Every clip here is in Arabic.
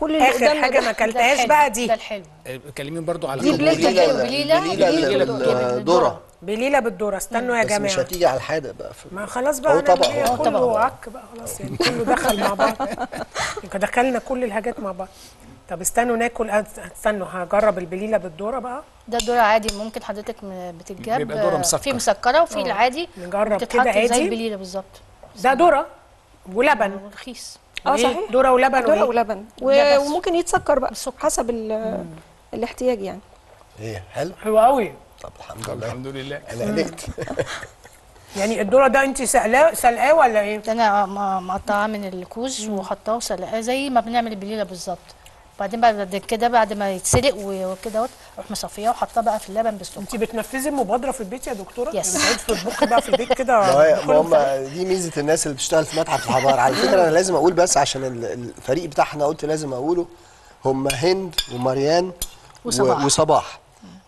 كل اللي آخر حاجة ما أكلتهاش بقى دي. ده الحلو. كلمين برضو على دي الخبز. بليلة بليلة بليلة بليلة بليلة بال- بالذرة. بليلة بالذره استنوا يا بس مش جماعة. هتيجي على الحادق بقى في ما خلاص بقى طبق إيه؟ هو كله طبق. عك بقى خلاص يعني كله دخل مع بعض. دخلنا كل الحاجات مع بعض. طب استنوا ناكل استنوا هجرب البليلة بالذره بقى. ده الذرة عادي ممكن حضرتك بتتجاب. بيبقى ذرة آه، مسكر. في مسكرة وفي آه. العادي نجرب كده زي عادي. البليلة بالظبط. ده ذره ولبن. رخيص. آه؟ صحيح. ذره ولبن ذره وإيه؟ ولبن. و... وممكن يتسكر بقى بالسكر. حسب ال... الاحتياج يعني. إيه حلو. حلو قوي. طب الحمد لله. الحمد لله. أنا قلقت. يعني الذره ده انت سلقاه سلقاه ولا إيه؟ أنا مقطعاه من الكوز وحطاه وسلقاه زي ما بنعمل البليلة بالظبط. وبعدين بعد كده بعد ما يتسلق وكده اهوت، أروح مصفياه وحطاه بقى في اللبن بالسكر. انت بتنفذي المبادرة في البيت يا دكتورة؟ Yes. يعني بتقعدي تطبخي بقى في البيت كده. ما هم دي ميزة الناس اللي بتشتغل في متحف الحضارة. على فكرة أنا لازم أقول بس عشان ال- الفريق بتاعنا قلت لازم أقوله. هم هند ومريان وصباح. وصباح.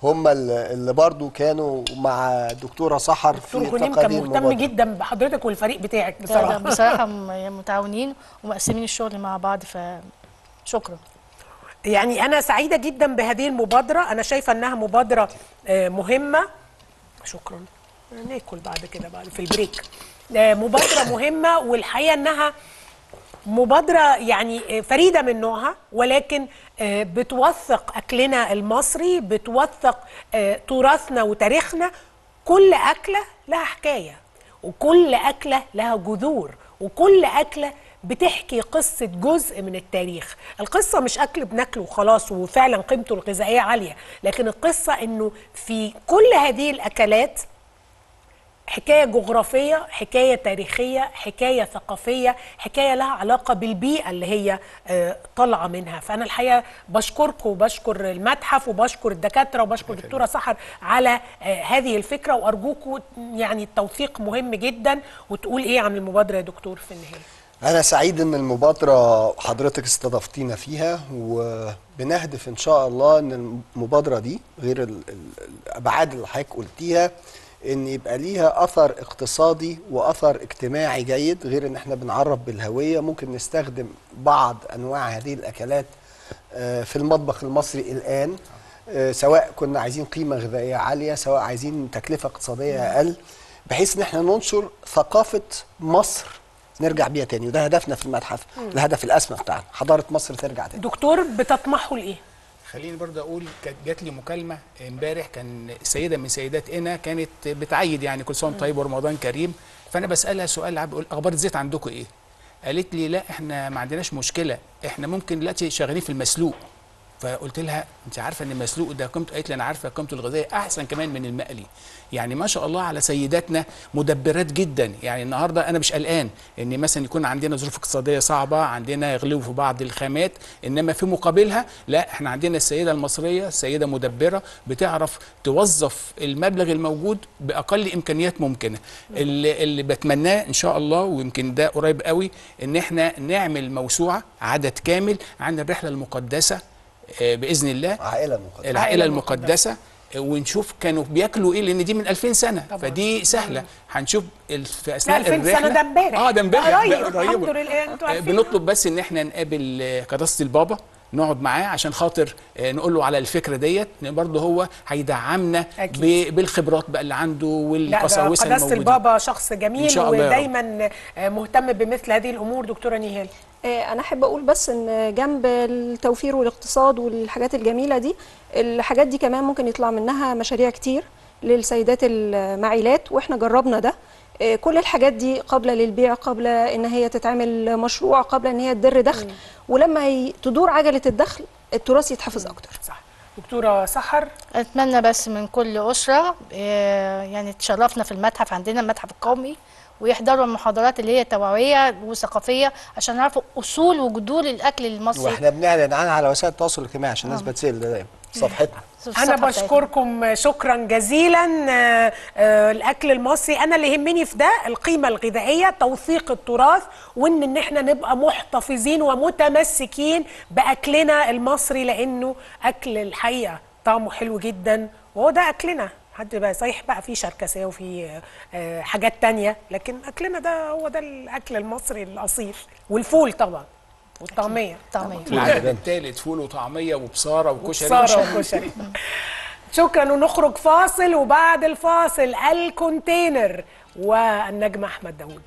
هم اللي اللي برضو كانوا مع الدكتوره سحر دكتور في غنيم كان مهتم. جدا بحضرتك والفريق بتاعك بصراحة. بصراحة م- متعاونين ومقسمين الشغل مع بعض فشكرا. يعني أنا سعيدة جدا بهذه المبادرة. أنا شايفة أنها مبادرة آه، مهمة. شكرا. ناكل بعد كده بعد في البريك. آه، مبادرة مهمة والحقيقة أنها مبادرة يعني آه، فريدة من نوعها ولكن بتوثق أكلنا المصري بتوثق تراثنا وتاريخنا. كل أكلة لها حكاية وكل أكلة لها جذور وكل أكلة بتحكي قصة جزء من التاريخ. القصة مش أكل بناكله وخلاص وفعلا قيمته الغذائية عالية. لكن القصة أنه في كل هذه الأكلات حكاية جغرافية حكاية تاريخية حكاية ثقافية حكاية لها علاقة بالبيئة اللي هي آه، طالعة منها. فأنا الحقيقة بشكركم وبشكر المتحف وبشكر الدكاترة وبشكر الدكتوره سحر على آه، هذه الفكرة. وأرجوكم يعني التوثيق مهم جدا. وتقول إيه عن المبادرة يا دكتور في النهاية؟ أنا سعيد إن المبادرة حضرتك استضفتينا فيها وبنهدف إن شاء الله إن المبادرة دي غير ال- ال- الأبعاد اللي حضرتك قلتيها إن يبقى ليها أثر اقتصادي وأثر اجتماعي جيد غير إن إحنا بنعرف بالهوية. ممكن نستخدم بعض أنواع هذه الأكلات آه، في المطبخ المصري الآن آه، سواء كنا عايزين قيمة غذائية عالية سواء عايزين تكلفة اقتصادية أقل بحيث إن إحنا ننشر ثقافة مصر نرجع بيها تاني وده هدفنا في المتحف الهدف الأسمى بتاعنا حضارة مصر ترجع تاني. دكتور بتطمحوا لإيه؟ خليني برضه أقول كانت جات لي مكالمة امبارح كان سيدة من سيدات إنا كانت بتعيد يعني كل سنة طيب ورمضان كريم. فأنا بسألها سؤال بقول أخبار الزيت عندكم إيه؟ قالت لي لا إحنا ما عندناش مشكلة إحنا ممكن دلوقتي شغالين في المسلوق. فقلت لها أنت عارفة إن المسلوق ده قيمته قالت لي أنا عارفة قيمته الغذائية أحسن كمان من المقلي. يعني ما شاء الله على سيداتنا مدبرات جدا. يعني النهارده أنا مش قلقان إن مثلا يكون عندنا ظروف اقتصادية صعبة عندنا يغلو في بعض الخامات إنما في مقابلها لا إحنا عندنا السيدة المصرية سيده مدبرة بتعرف توظف المبلغ الموجود بأقل إمكانيات ممكنة. اللي, اللي بتمناه إن شاء الله ويمكن ده قريب قوي إن إحنا نعمل موسوعة عدد كامل عن الرحلة المقدسة بإذن الله. عائله مقدسه العائلة المقدسة. آه، ونشوف كانوا بياكلوا إيه لأن دي من 2000 سنة. طبعاً. فدي سهلة. هنشوف في أثناء 2000 الرحلة. سنة ده امبارح. آه ده امبارح. قريب. ده قريب. الحمد لله. أنتوا آه، عارفين. بنطلب بس إن إحنا نقابل آه، قداسه البابا نقعد معاه عشان خاطر آه، نقول له على الفكرة ديت. برضه هو هيدعمنا أكيد. بالخبرات بقى اللي عنده والقساوسة قداسة الموجودة. البابا شخص جميل. ودايما آه، مهتم بمثل هذه الأمور دكتورة نيهال آه، أنا أحب أقول بس إن جنب التوفير والاقتصاد والحاجات الجميلة دي الحاجات دي كمان ممكن يطلع منها مشاريع كتير للسيدات المعيلات وإحنا جربنا ده. آه، كل الحاجات دي قابلة للبيع قبل إن هي تتعمل مشروع قبل إن هي تدر دخل. ولما تدور عجلة الدخل التراث يتحفظ أكتر. صح. دكتورة سحر. أتمنى بس من كل أسرة آه، يعني تشرفنا في المتحف عندنا المتحف القومي ويحضروا المحاضرات اللي هي توعوية وثقافية عشان يعرفوا أصول وجذور الأكل المصري. وإحنا بنعلن عنها على وسائل التواصل الاجتماعي عشان الناس بتسأل ده دايما. صفحتنا. أنا. بشكركم شكرا جزيلا. آه، آه، الأكل المصري. أنا اللي يهمني في ده القيمة الغذائية توثيق التراث وإن إن إحنا نبقى محتفظين ومتمسكين بأكلنا المصري لأنه أكل الحقيقة طعمه حلو جدا وهو ده أكلنا. حد بقى صحيح بقى في شركسية وفي آه، حاجات تانية لكن أكلنا ده هو ده الأكل المصري الأصيل. والفول طبعا. والطعميه طعمية. العدد الثالث فول وطعمية وبصارة وكشري. ساره وكشري. شكرا ونخرج فاصل وبعد الفاصل ال continue والنجم أحمد داوود.